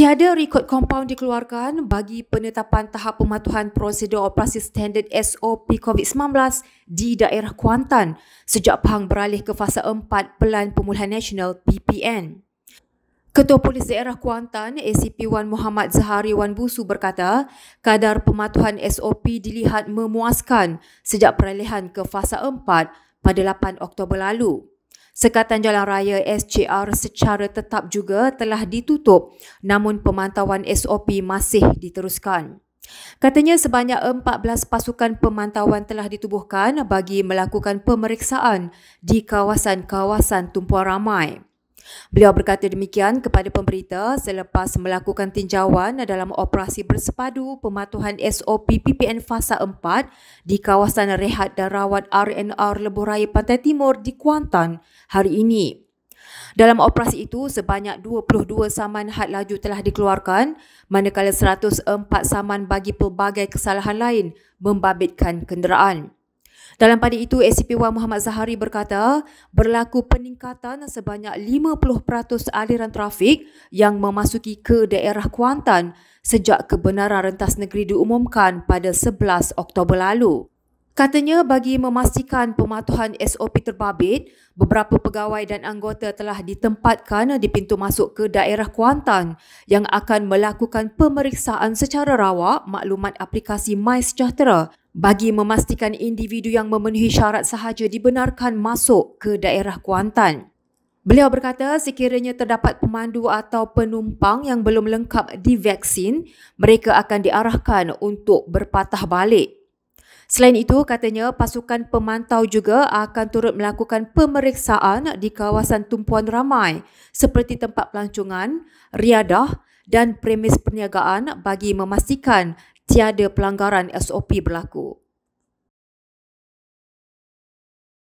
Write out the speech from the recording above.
Tiada rekod kompaun dikeluarkan bagi penetapan tahap pematuhan prosedur operasi standard SOP COVID-19 di daerah Kuantan sejak Pahang beralih ke fasa 4 Pelan Pemulihan Nasional PPN. Ketua Polis Daerah Kuantan, ACP Wan Muhammad Zahari Wan Busu berkata, kadar pematuhan SOP dilihat memuaskan sejak peralihan ke fasa 4 pada 8 Oktober lalu. Sekatan Jalan Raya SCR secara tetap juga telah ditutup namun pemantauan SOP masih diteruskan. Katanya sebanyak 14 pasukan pemantauan telah ditubuhkan bagi melakukan pemeriksaan di kawasan-kawasan tumpuan ramai. Beliau berkata demikian kepada pemberita selepas melakukan tinjauan dalam operasi bersepadu pematuhan SOP PPN Fasa 4 di kawasan rehat dan rawat RNR Lebuh Raya Pantai Timur di Kuantan hari ini. Dalam operasi itu, sebanyak 22 saman had laju telah dikeluarkan manakala 104 saman bagi pelbagai kesalahan lain membabitkan kenderaan. Dalam pada itu, SCP Wan Muhammad Zahari berkata, berlaku peningkatan sebanyak 50% aliran trafik yang memasuki ke daerah Kuantan sejak kebenaran rentas negeri diumumkan pada 11 Oktober lalu. Katanya bagi memastikan pematuhan SOP terbabit, beberapa pegawai dan anggota telah ditempatkan di pintu masuk ke daerah Kuantan yang akan melakukan pemeriksaan secara rawak maklumat aplikasi MySejahtera bagi memastikan individu yang memenuhi syarat sahaja dibenarkan masuk ke daerah Kuantan. Beliau berkata sekiranya terdapat pemandu atau penumpang yang belum lengkap divaksin, mereka akan diarahkan untuk berpatah balik. Selain itu, katanya pasukan pemantau juga akan turut melakukan pemeriksaan di kawasan tumpuan ramai seperti tempat pelancongan, riadah dan premis perniagaan bagi memastikan tiada pelanggaran SOP berlaku.